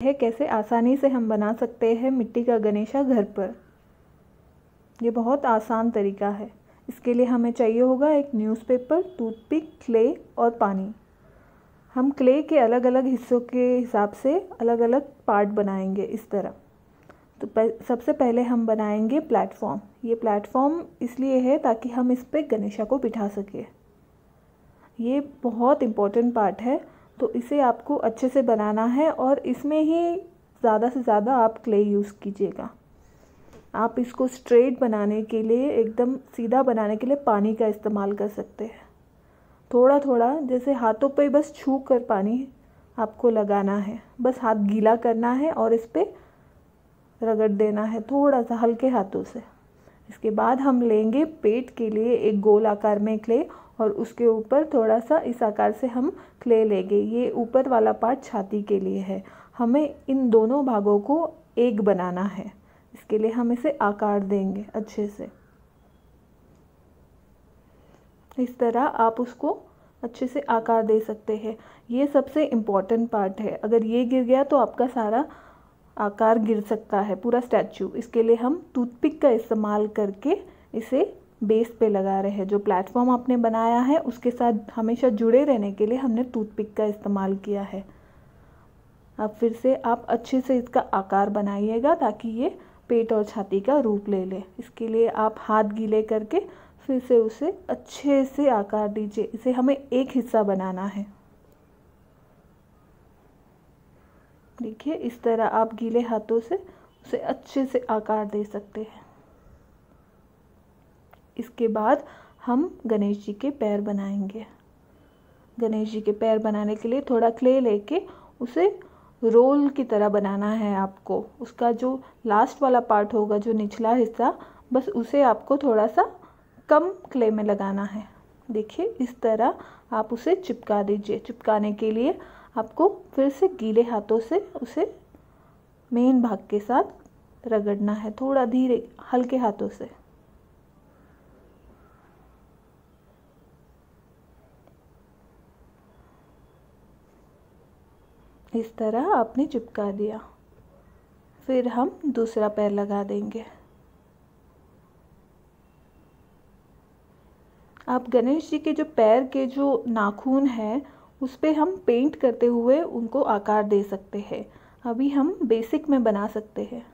है, कैसे आसानी से हम बना सकते हैं मिट्टी का गणेशा घर पर। यह बहुत आसान तरीका है। इसके लिए हमें चाहिए होगा एक न्यूज़पेपर, टूथपिक, क्ले और पानी। हम क्ले के अलग अलग हिस्सों के हिसाब से अलग अलग पार्ट बनाएँगे इस तरह। तो सबसे पहले हम बनाएँगे प्लेटफॉर्म। ये प्लेटफॉर्म इसलिए है ताकि हम इस पर गणेशा को बिठा सकें। ये बहुत इम्पोर्टेंट पार्ट है। तो इसे आपको अच्छे से बनाना है और इसमें ही ज़्यादा से ज़्यादा आप क्ले यूज़ कीजिएगा। आप इसको स्ट्रेट बनाने के लिए, एकदम सीधा बनाने के लिए पानी का इस्तेमाल कर सकते हैं। थोड़ा थोड़ा जैसे हाथों पे बस छू कर पानी आपको लगाना है। बस हाथ गीला करना है और इस पर रगड़ देना है थोड़ा सा हल्के हाथों से। इसके बाद हम लेंगे पेट के लिए एक गोल आकार में क्ले और उसके ऊपर थोड़ा सा इस आकार से हम क्ले लेंगे। ये ऊपर वाला पार्ट छाती के लिए है। हमें इन दोनों भागों को एक बनाना है। इसके लिए हम इसे आकार देंगे अच्छे से। इस तरह आप उसको अच्छे से आकार दे सकते हैं। ये सबसे इंपॉर्टेंट पार्ट है। अगर ये गिर गया तो आपका सारा आकार गिर सकता है, पूरा स्टैचू इसके लिए हम टूथपिक का इस्तेमाल करके इसे बेस पे लगा रहे हैं। जो प्लेटफॉर्म आपने बनाया है, उसके साथ हमेशा जुड़े रहने के लिए हमने टूथपिक का इस्तेमाल किया है। अब फिर से आप अच्छे से इसका आकार बनाइएगा ताकि ये पेट और छाती का रूप ले ले। इसके लिए आप हाथ गीले करके फिर से उसे अच्छे से आकार दीजिए। इसे हमें एक हिस्सा बनाना है। देखिए, इस तरह आप गीले हाथों से उसे अच्छे से आकार दे सकते हैं। इसके बाद हम गणेश जी के पैर बनाएँगे। गणेश जी के पैर बनाने के लिए थोड़ा क्ले लेके उसे रोल की तरह बनाना है आपको। उसका जो लास्ट वाला पार्ट होगा, जो निचला हिस्सा, बस उसे आपको थोड़ा सा कम क्ले में लगाना है। देखिए, इस तरह आप उसे चिपका दीजिए। चिपकाने के लिए आपको फिर से गीले हाथों से उसे मेन भाग के साथ रगड़ना है, थोड़ा धीरे, हल्के हाथों से। इस तरह आपने चिपका दिया। फिर हम दूसरा पैर लगा देंगे। आप गणेश जी के जो पैर के जो नाखून है, उस पर हम पेंट करते हुए उनको आकार दे सकते हैं। अभी हम बेसिक में बना सकते हैं।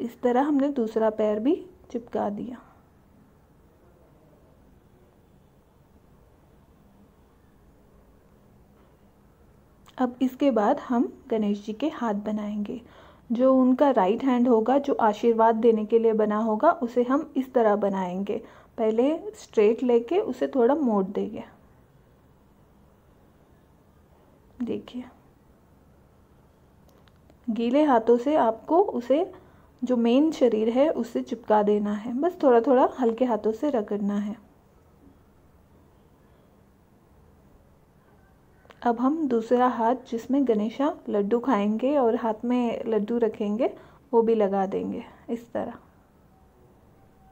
इस तरह हमने दूसरा पैर भी चिपका दिया। अब इसके बाद हम गणेश जी के हाथ बनाएँगे। जो उनका राइट हैंड होगा, जो आशीर्वाद देने के लिए बना होगा, उसे हम इस तरह बनाएँगे। पहले स्ट्रेट लेके उसे थोड़ा मोड़ देंगे। देखिए। गीले हाथों से आपको उसे, जो मेन शरीर है उससे चिपका देना है। बस थोड़ा थोड़ा हल्के हाथों से रगड़ना है। अब हम दूसरा हाथ जिसमें गणेशा लड्डू खाएँगे और हाथ में लड्डू रखेंगे, वो भी लगा देंगे, इस तरह।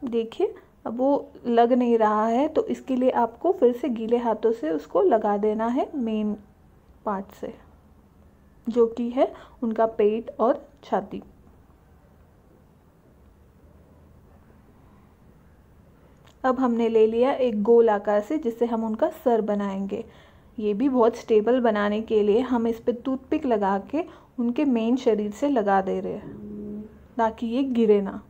देखिए, अब वो लग नहीं रहा है तो इसके लिए आपको फिर से गीले हाथों से उसको लगा देना है मेन पार्ट से, जो कि है उनका पेट और छाती। अब हमने ले लिया एक गोल आकार से, जिससे हम उनका सर बनाएँगे। ये भी बहुत स्टेबल बनाने के लिए हम इस पर टूथपिक लगा के उनके मेन शरीर से लगा दे रहे हैं ताकि ये गिरे ना।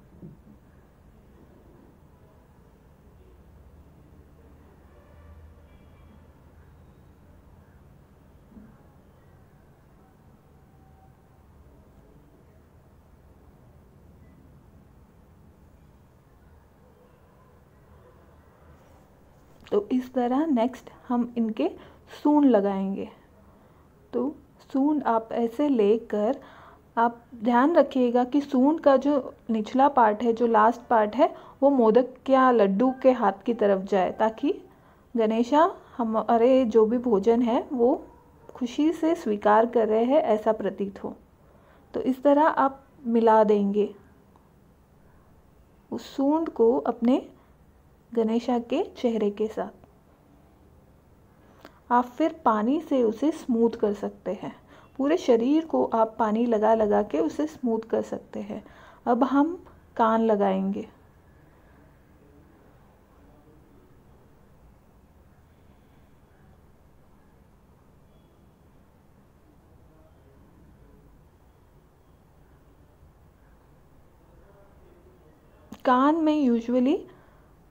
तो इस तरह नेक्स्ट हम इनके सून लगाएँगे। तो सून आप ऐसे लेकर आप ध्यान रखिएगा कि सूंड का जो निचला पार्ट है, जो लास्ट पार्ट है, वो मोदक या लड्डू के हाथ की तरफ़ जाए ताकि गणेशा हमारे जो भी भोजन है, वो खुशी से स्वीकार कर रहे हैं, ऐसा प्रतीत हो। तो इस तरह आप मिला देंगे। उस सूंड को अपने गणेशा के चेहरे के साथ। आप फिर पानी से उसे स्मूथ कर सकते हैं। पूरे शरीर को आप पानी लगा लगा के उसे स्मूथ कर सकते हैं। अब हम कान लगाएँगे। कान में यूजुअली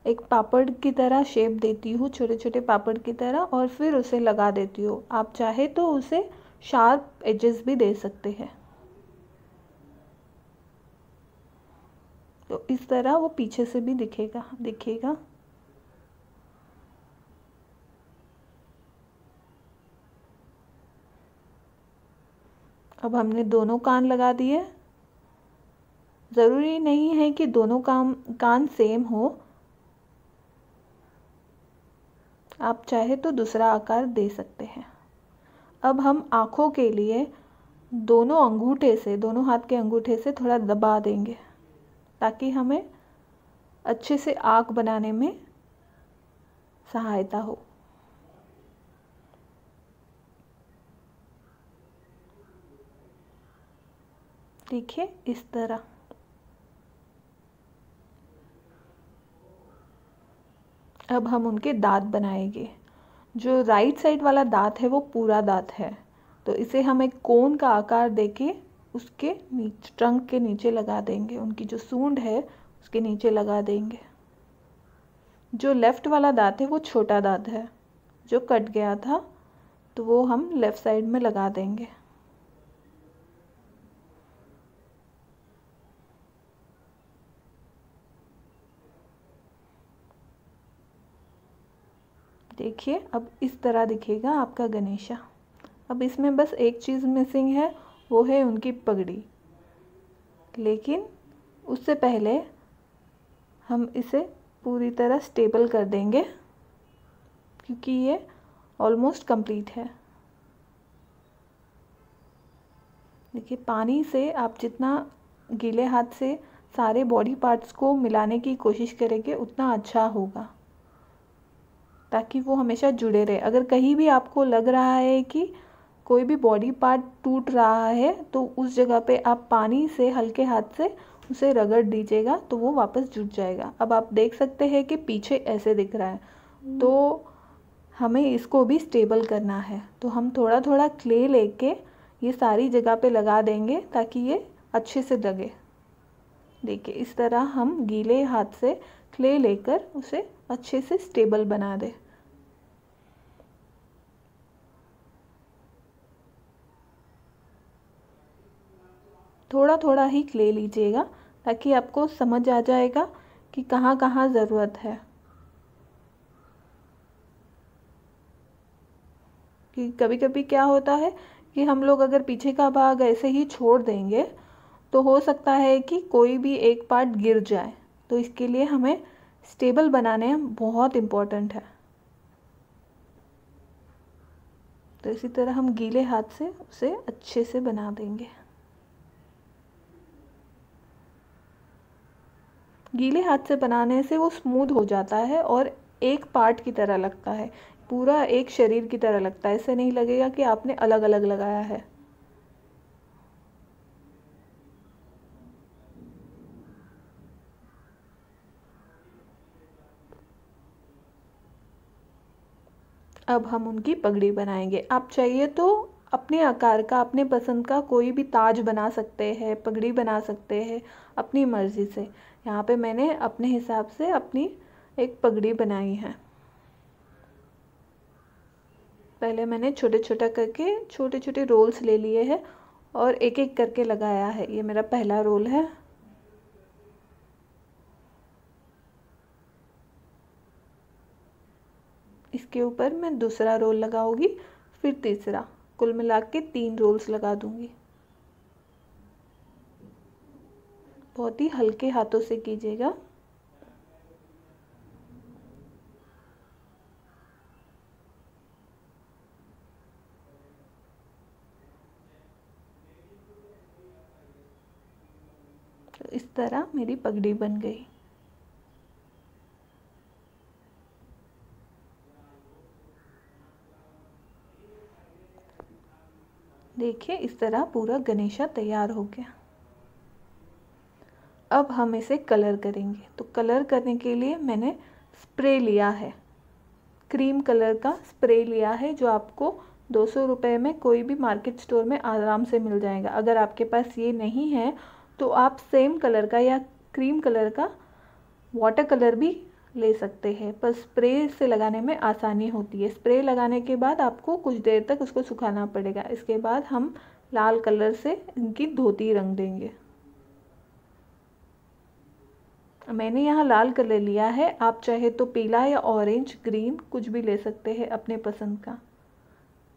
एक पापड़ की तरह शेप देती हूँ छोटे छोटे पापड़ की तरह और फिर उसे लगा देती हूँ। आप चाहे तो उसे शार्प एजेस भी दे सकते हैं। तो इस तरह वो पीछे से भी दिखेगा दिखेगा। अब हमने दोनों कान लगा दिए। ज़रूरी नहीं है कि दोनों काम, कान सेम हो। आप चाहे तो दूसरा आकार दे सकते हैं। अब हम आँखों के लिए दोनों अंगूठे से, दोनों हाथ के अंगूठे से थोड़ा दबा देंगे, ताकि हमें अच्छे से आँख बनाने में सहायता हो। देखिए, इस तरह। अब हम उनके दांत बनाएँगे। जो राइट साइड वाला दांत है, वो पूरा दांत है। तो इसे हम एक कोन का आकार देके उसके नीचे ट्रंक के नीचे लगा देंगे। उनकी जो सूंड है, उसके नीचे लगा देंगे। जो लेफ़्ट वाला दांत है, वो छोटा दांत है। जो कट गया था तो वो हम लेफ़्ट साइड में लगा देंगे। देखिए, अब इस तरह दिखेगा आपका गणेशा। अब इसमें बस एक चीज़ मिसिंग है, वो है उनकी पगड़ी। लेकिन उससे पहले हम इसे पूरी तरह स्टेबल कर देंगे, क्योंकि ये ऑलमोस्ट कंप्लीट है। देखिए, पानी से आप जितना गीले हाथ से सारे बॉडी पार्ट्स को मिलाने की कोशिश करेंगे, उतना अच्छा होगा। ताकि वो हमेशा जुड़े रहे। अगर कहीं भी आपको लग रहा है कि कोई भी बॉडी पार्ट टूट रहा है तो उस जगह पे आप पानी से, हल्के हाथ से उसे रगड़ दीजिएगा तो वो वापस जुट जाएगा। अब आप देख सकते हैं कि पीछे ऐसे दिख रहा है। तो हमें इसको भी स्टेबल करना है। तो हम थोड़ा थोड़ा क्ले लेके ये सारी जगह पे लगा देंगे ताकि ये अच्छे से लगे। देखिए, इस तरह हम गीले हाथ से क्ले लेकर उसे अच्छे से स्टेबल बना दे। थोड़ा थोड़ा ही क्ले लीजिएगा ताकि आपको समझ आ जाएगा कि कहाँ कहाँ ज़रूरत है। कि कभी कभी क्या होता है कि हम लोग अगर पीछे का भाग ऐसे ही छोड़ देंगे तो हो सकता है कि कोई भी एक पार्ट गिर जाए। तो इसके लिए हमें स्टेबल बनाने बहुत इम्पोर्टेंट है। तो इसी तरह हम गीले हाथ से उसे अच्छे से बना देंगे। गीले हाथ से बनाने से वो स्मूथ हो जाता है और एक पार्ट की तरह लगता है। पूरा एक शरीर की तरह लगता है। ऐसे नहीं लगेगा कि आपने अलग अलग लगाया है। अब हम उनकी पगड़ी बनाएँगे। आप चाहिए तो अपने आकार का, अपने पसंद का कोई भी ताज बना सकते हैं, पगड़ी बना सकते हैं, अपनी मर्ज़ी से। यहाँ पे मैंने अपने हिसाब से अपनी एक पगड़ी बनाई है। पहले मैंने छोटे छोटा करके छोटे छोटे रोल्स ले लिए हैं और एक एक करके लगाया है। ये मेरा पहला रोल है। इसके ऊपर मैं दूसरा रोल लगाऊँगी, फिर तीसरा। कुल मिला के तीन रोल्स लगा दूँगी। बहुत ही हल्के हाथों से कीजिएगा। तो इस तरह मेरी पगड़ी बन गई। देखिए, इस तरह पूरा गणेशा तैयार हो गया। अब हम इसे कलर करेंगे। तो कलर करने के लिए मैंने स्प्रे लिया है। क्रीम कलर का स्प्रे लिया है, जो आपको दो सौ में कोई भी मार्केट स्टोर में आराम से मिल जाएगा। अगर आपके पास ये नहीं है तो आप सेम कलर का या क्रीम कलर का, वाटर कलर भी ले सकते हैं, पर स्प्रे से लगाने में आसानी होती है। स्प्रे लगाने के बाद आपको कुछ देर तक उसको सुखाना पड़ेगा। इसके बाद हम लाल कलर से इनकी धोती रंग देंगे। मैंने यहाँ लाल कलर लिया है। आप चाहे तो पीला या ऑरेंज ग्रीन कुछ भी ले सकते हैं अपने पसंद का।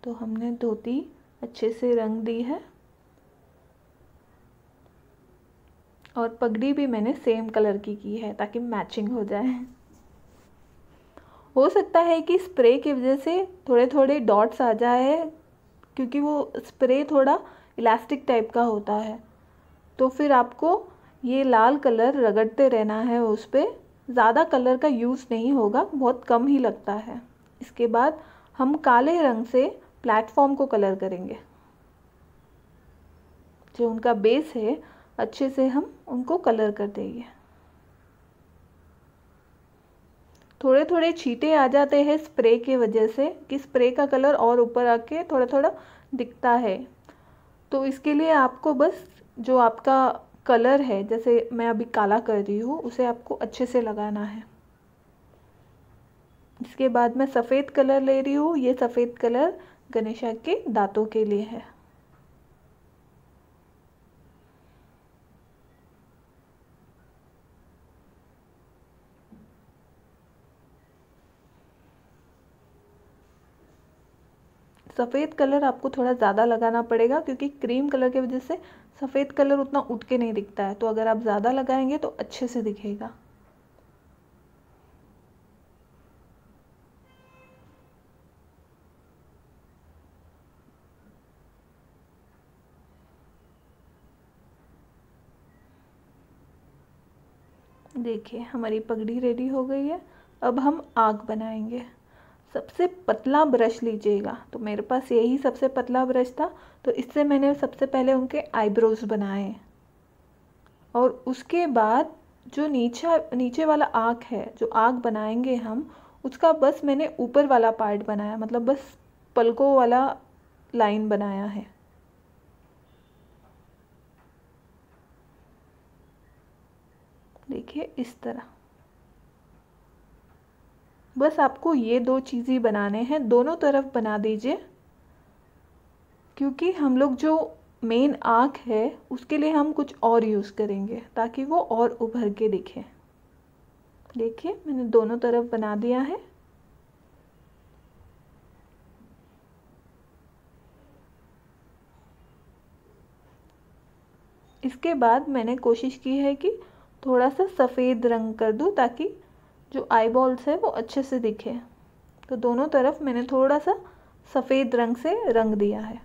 तो हमने धोती अच्छे से रंग दी है। और पगड़ी भी मैंने सेम कलर की की है ताकि मैचिंग हो जाए। हो सकता है कि स्प्रे की वजह से थोड़े थोड़े डॉट्स आ जाए, क्योंकि वो स्प्रे थोड़ा इलास्टिक टाइप का होता है। तो फिर आपको ये लाल कलर रगड़ते रहना है उस पर ज़्यादा कलर का यूज़ नहीं होगा, बहुत कम ही लगता है। इसके बाद हम काले रंग से प्लेटफॉर्म को कलर करेंगे। जो उनका बेस है, अच्छे से हम उनको कलर कर देंगे। थोड़े थोड़े छीटे आ जाते हैं स्प्रे के वजह से कि स्प्रे का कलर और ऊपर आके थोड़ा थोड़ा दिखता है। तो इसके लिए आपको बस जो आपका कलर है, जैसे मैं अभी काला कर रही हूँ, उसे आपको अच्छे से लगाना है। इसके बाद मैं सफ़ेद कलर ले रही हूँ। ये सफ़ेद कलर गणेशा के दांतों के लिए है। सफ़ेद कलर आपको थोड़ा ज़्यादा लगाना पड़ेगा क्योंकि क्रीम कलर की वजह से सफ़ेद कलर उतना उठ के नहीं दिखता है। तो अगर आप ज़्यादा लगाएँगे तो अच्छे से दिखेगा। देखिए, हमारी पगड़ी रेडी हो गई है। अब हम आग बनाएँगे। सबसे पतला ब्रश लीजिएगा। तो मेरे पास यही सबसे पतला ब्रश था तो इससे मैंने सबसे पहले उनके आईब्रोज बनाए। और उसके बाद जो नीचे नीचे वाला आँख है, जो आँख बनाएँगे हम, उसका बस मैंने ऊपर वाला पार्ट बनाया मतलब बस पलकों वाला लाइन बनाया है। देखिए इस तरह। बस आपको ये दो चीज़ बनाने हैं। दोनों तरफ़ बना दीजिए। क्योंकि हम लोग जो मेन आँख है, उसके लिए हम कुछ और यूज़ करेंगे, ताकि वो और उभर के दिखे। देखिए, मैंने दोनों तरफ़ बना दिया है। इसके बाद मैंने कोशिश की है कि थोड़ा सा सफ़ेद रंग कर दूँ, ताकि जो आई बॉल्स है वो अच्छे से दिखे। तो दोनों तरफ़ मैंने थोड़ा सा सफ़ेद रंग से रंग दिया है।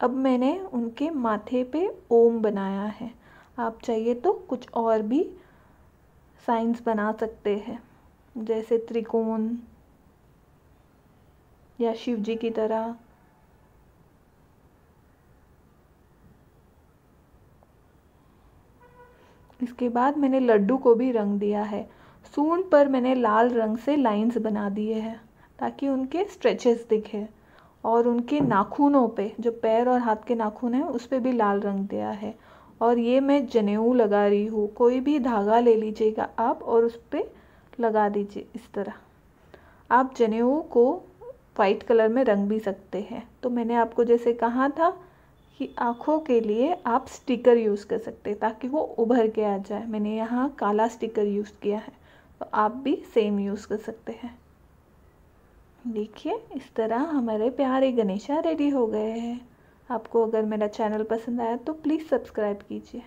अब मैंने उनके माथे पे ओम बनाया है। आप चाहिए तो कुछ और भी साइंस बना सकते हैं। जैसे त्रिकोण या शिव जी की तरह। इसके बाद मैंने लड्डू को भी रंग दिया है। सूंड पर मैंने लाल रंग से लाइंस बना दिए हैं, ताकि उनके स्ट्रेचेस दिखे। और उनके नाखूनों पे, जो पैर और हाथ के नाखून हैं, उस पर भी लाल रंग दिया है। और ये मैं जनेऊ लगा रही हूँ। कोई भी धागा ले लीजिएगा आप और उस पर लगा दीजिए इस तरह। आप जनेऊ को वाइट कलर में रंग भी सकते हैं। तो मैंने आपको जैसे कहा था कि आँखों के लिए आप स्टिकर यूज़ कर सकते हैं ताकि वो उभर के आ जाए। मैंने यहाँ काला स्टिकर यूज़ किया है तो आप भी सेम यूज़ कर सकते हैं। देखिए, इस तरह हमारे प्यारे गणेशा रेडी हो गए हैं। आपको अगर मेरा चैनल पसंद आया तो प्लीज़ सब्सक्राइब कीजिए।